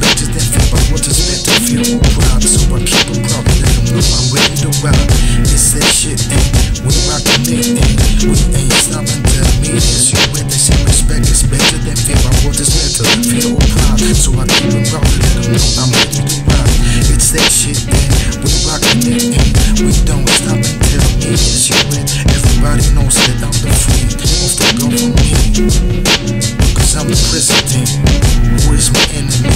bitches that flip I want to spit to feel proud So I keep them coming and know I'm ready to ride This that shit ain't we rockin' this ain't eh? We ain't stopping to me It's you with this and respect it's better than fear. I want to spit feel proud So I keep them coming and know I'm ready to ride It's that shit ain't we rockin' this ain't We don't stop until me is you with. Everybody knows that I'm the friend. Of the me. I'm the president. Who is my enemy?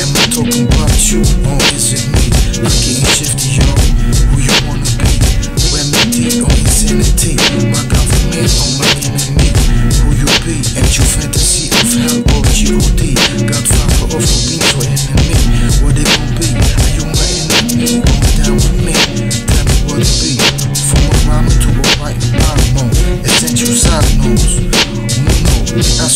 Am I talking about you or is it me? I'm getting shifty, yo. Who you wanna be? Remedy or insanity? My government or my enemy? Who you be? Ain't you fantasy of hell or G.O.D? Godfather of a beat or enemy? What it gon' be? Are you my enemy? Go down with me. Tell me what it be. From a rhyming to a writing rhyme Essential side notes. We know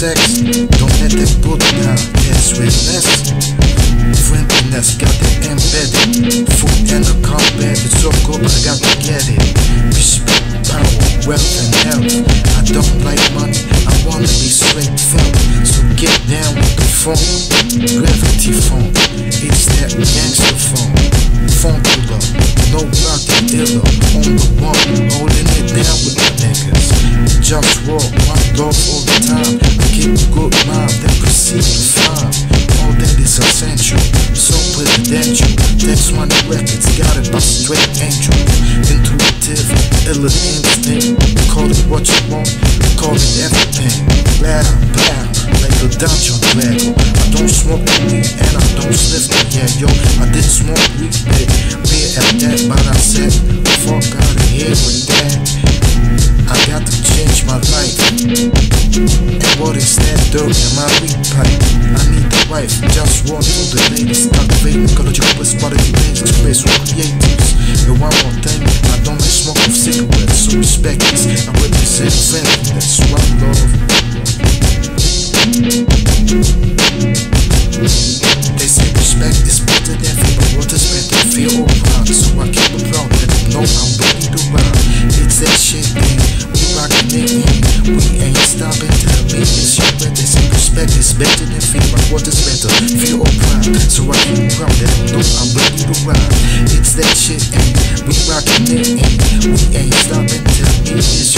real sex. Don't let that book down. That's realness. Friendliness got it embedded. Food and a combat. It's so good, I got to get it. Respect, power, wealth, and health. I don't like money. I wanna be straight felt. So get down with the phone. Gravity phone. It's that gangster phone. Phone killer. No rocket iller. On the one. Holding it down with the niggas. Just walk all the time. I Keep a good mind, then proceed to find all that is essential. So presidential. That's one records got it by straight angel. Intuitive, instinct. Call it what you want, call it everything. Loud, loud, like a dungeon dragon. I don't smoke weed and I don't sniff the yeah, yo. I did smoke weed, but beer at that, but I said, fuck out of here with that. I got to change my life. And what is that dirt in my weed pipe? I need the wife, just one for the ladies. Cultivating ecological prosperity things to raise with creatives. And one more thing, I don't like smoke of cigarettes, so respect this. I represent friendliness, better than fear, but what is better? feel or pride? So I it proud, let know I'm ready to ride. It's that shit, and We rockin' it, man. We ain't stopping till beat is